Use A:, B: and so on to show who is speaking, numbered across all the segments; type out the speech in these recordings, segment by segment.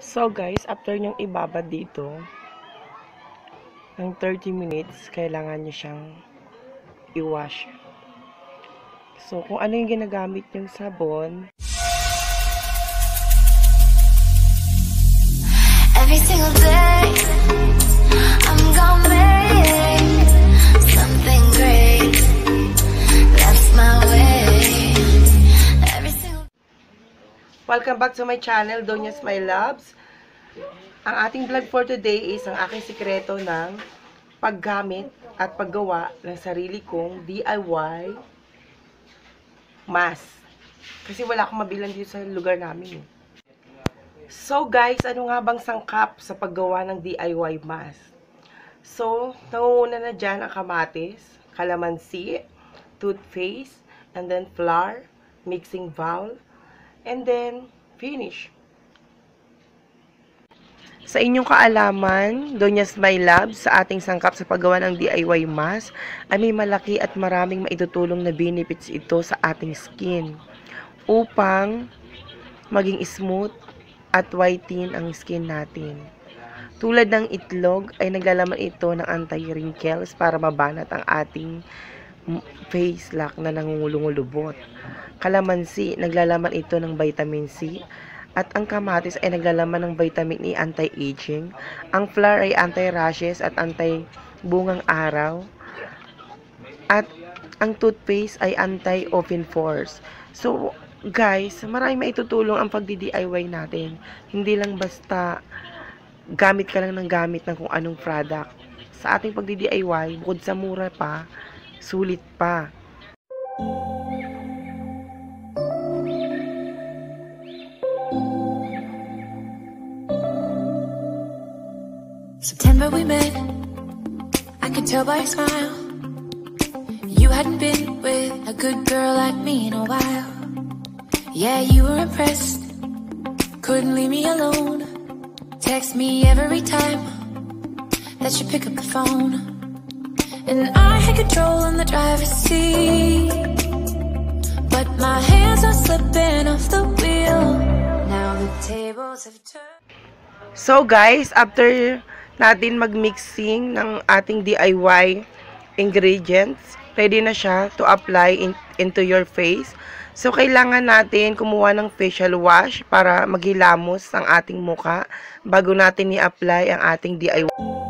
A: So guys, after nyong ibabad dito, ng 30 minutes, kailangan nyo siyang i-wash. So, kung ano yung ginagamit yung sabon,
B: Every single day,
A: Welcome back to my channel, Donyas My Loves. Ang ating vlog for today is ang aking sikreto ng paggamit at paggawa ng sarili kong DIY mask. Kasi wala akong mabilan dito sa lugar namin. eh. So guys, ano nga bang sangkap sa paggawa ng DIY mask? So, nangunguna na dyan ang kamatis, kalamansi, toothpaste, and then flour, mixing bowl, and then finish. Sa inyong kaalaman, Donyas My Love, sa ating sangkap sa paggawa ng DIY mask, ay may malaki at maraming maitutulong na benefits ito sa ating skin upang maging smooth at whiten ang skin natin. Tulad ng itlog ay naglalaman ito ng anti-wrinkles para mabanat ang ating face lock na nangungulungulubot. Kalamansi, naglalaman ito ng vitamin C. At ang kamatis ay naglalaman ng vitamin E anti-aging. Ang flour ay anti-rashes at anti-bungang araw. At ang toothpaste ay anti-open pores. So, guys, marami maitutulong ang pagdi-DIY natin. Hindi lang basta gamit ka lang ng gamit ng kung anong product. Sa ating pagdi-DIY, bukod sa mura pa, sulit pa.
B: September we met. I could tell by your smile. You hadn't been with a good girl like me in a while. Yeah, you were impressed. Couldn't leave me alone. Text me every time that you pick up the phone. And I had control in the driver's seat. But my hands are slipping off the wheel. Now the tables have turned.
A: So guys, after natin mag-mixing ng ating DIY ingredients, ready na siya to apply in- into your face. So kailangan natin kumuha ng facial wash para maghilamos ang ating muka bago natin i-apply ang ating DIY.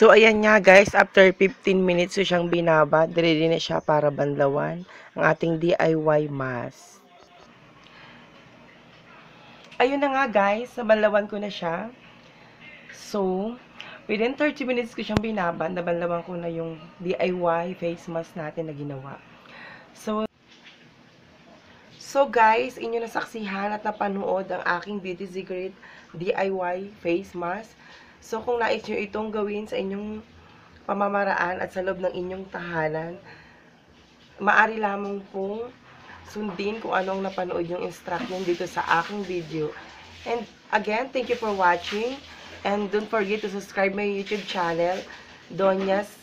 A: So, ayan nga guys, after 15 minutes so siyang binabad, ready na siya para banlawan ang ating DIY mask. Ayun na nga guys, nabanlawan ko na siya. So, within 30 minutes ko siyang binabad, nabanlawan ko na yung DIY face mask natin na ginawa. So, So guys, inyo nasaksihan at napanood ang aking beauty secret DIY face mask. So kung nais nyo itong gawin sa inyong pamamaraan at sa loob ng inyong tahanan, maari lamang pong sundin kung anong napanood yung instruction dito sa aking video. And again, thank you for watching. And don't forget to subscribe my YouTube channel, Donyas